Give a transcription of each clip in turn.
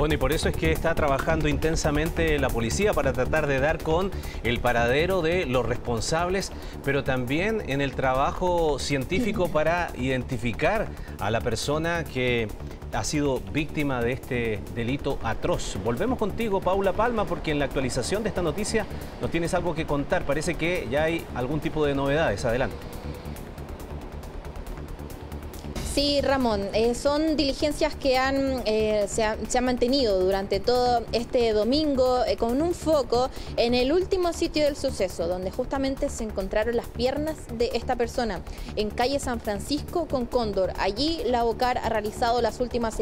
Bueno, y por eso es que está trabajando intensamente la policía para tratar de dar con el paradero de los responsables, pero también en el trabajo científico para identificar a la persona que ha sido víctima de este delito atroz. Volvemos contigo, Paula Palma, porque en la actualización de esta noticia nos tienes algo que contar. Parece que ya hay algún tipo de novedades. Adelante. Sí, Ramón, eh, son diligencias que han, eh, se, han mantenido durante todo este domingo eh, con un foco en el último sitio del suceso, donde justamente se encontraron las piernas de esta persona, en calle San Francisco con Cóndor. Allí la OCAR ha realizado las últimas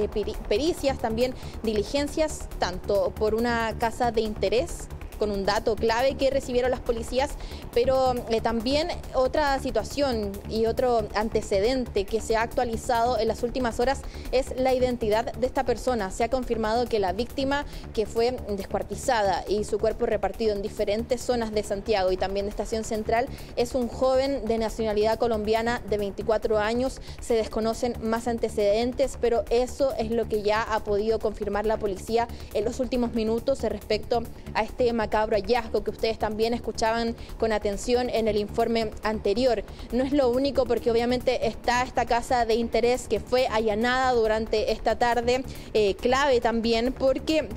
pericias, también diligencias, tanto por una casa de interés con un dato clave que recibieron las policías, pero eh, también otra situación y otro antecedente que se ha actualizado en las últimas horas es la identidad de esta persona. Se ha confirmado que la víctima que fue descuartizada y su cuerpo repartido en diferentes zonas de Santiago y también de Estación Central es un joven de nacionalidad colombiana de 24 años. Se desconocen más antecedentes, pero eso es lo que ya ha podido confirmar la policía en los últimos minutos respecto a este macabro hallazgo que ustedes también escuchaban con atención en el informe anterior. No es lo único porque obviamente está esta casa de interés que fue allanada durante esta tarde, eh, clave también porque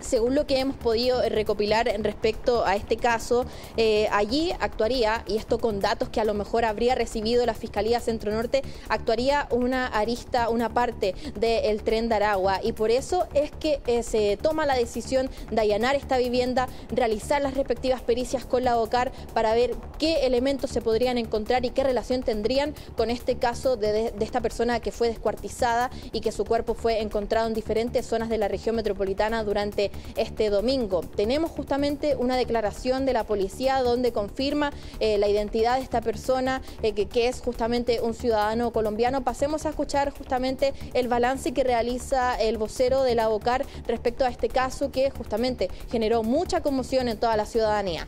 según lo que hemos podido recopilar respecto a este caso, eh, allí actuaría, y esto con datos que a lo mejor habría recibido la Fiscalía Centro Norte, actuaría una arista, una parte del tren de Aragua. Y por eso es que eh, se toma la decisión de allanar esta vivienda, realizar las respectivas pericias con la OCAR para ver qué elementos se podrían encontrar y qué relación tendrían con este caso de, de esta persona que fue descuartizada y que su cuerpo fue encontrado en diferentes zonas de la región metropolitana durante este domingo. Tenemos justamente una declaración de la policía donde confirma eh, la identidad de esta persona, eh, que, es justamente un ciudadano colombiano. Pasemos a escuchar justamente el balance que realiza el vocero de la OCAR respecto a este caso que justamente generó mucha conmoción en toda la ciudadanía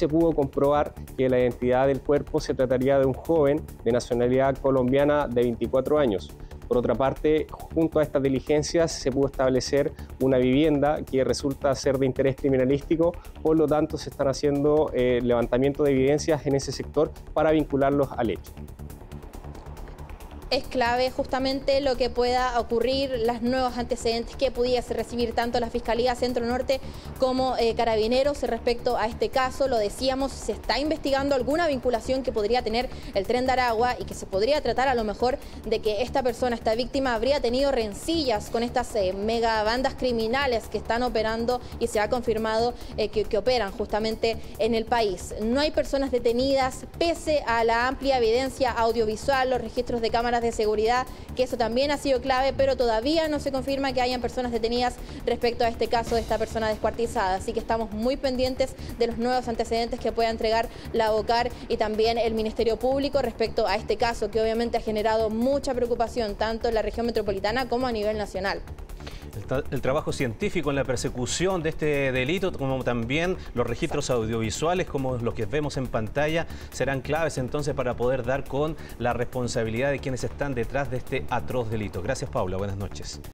se pudo comprobar que la identidad del cuerpo se trataría de un joven de nacionalidad colombiana de 24 años. Por otra parte, junto a estas diligencias se pudo establecer una vivienda que resulta ser de interés criminalístico, por lo tanto se están haciendo eh, levantamiento de evidencias en ese sector para vincularlos al hecho es clave justamente lo que pueda ocurrir, los nuevos antecedentes que pudiese recibir tanto la Fiscalía Centro Norte como eh, Carabineros respecto a este caso. Lo decíamos, se está investigando alguna vinculación que podría tener el tren de Aragua y que se podría tratar a lo mejor de que esta persona, esta víctima, habría tenido rencillas con estas eh, mega bandas criminales que están operando y se ha confirmado eh, que operan justamente en el país. No hay personas detenidas pese a la amplia evidencia audiovisual, los registros de cámaras de seguridad, que eso también ha sido clave, pero todavía no se confirma que hayan personas detenidas respecto a este caso de esta persona descuartizada. Así que estamos muy pendientes de los nuevos antecedentes que pueda entregar la OCAR y también el Ministerio Público respecto a este caso, que obviamente ha generado mucha preocupación tanto en la región metropolitana como a nivel nacional el, trabajo científico en la persecución de este delito, como también los registros audiovisuales, como los que vemos en pantalla, serán claves entonces para poder dar con la responsabilidad de quienes están detrás de este atroz delito. Gracias, Paula. Buenas noches.